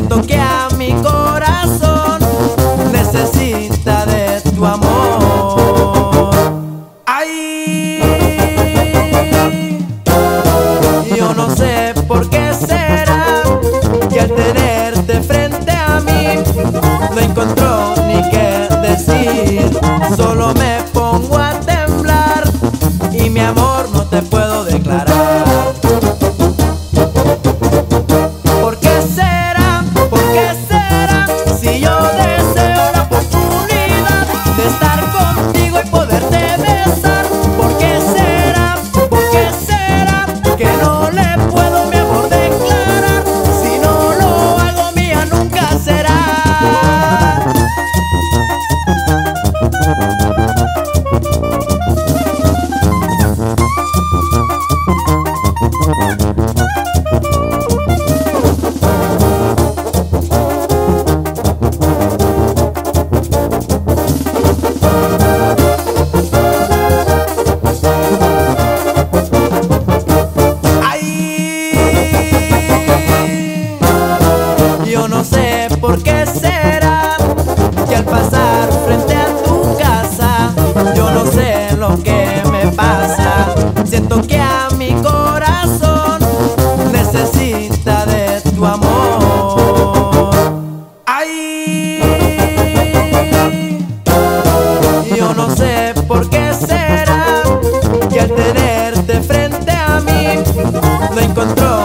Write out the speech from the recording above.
Siento que mi corazón siento que a mi corazón necesita de tu amor. Ay, yo no sé por qué será que al tenerte frente a mí no encontró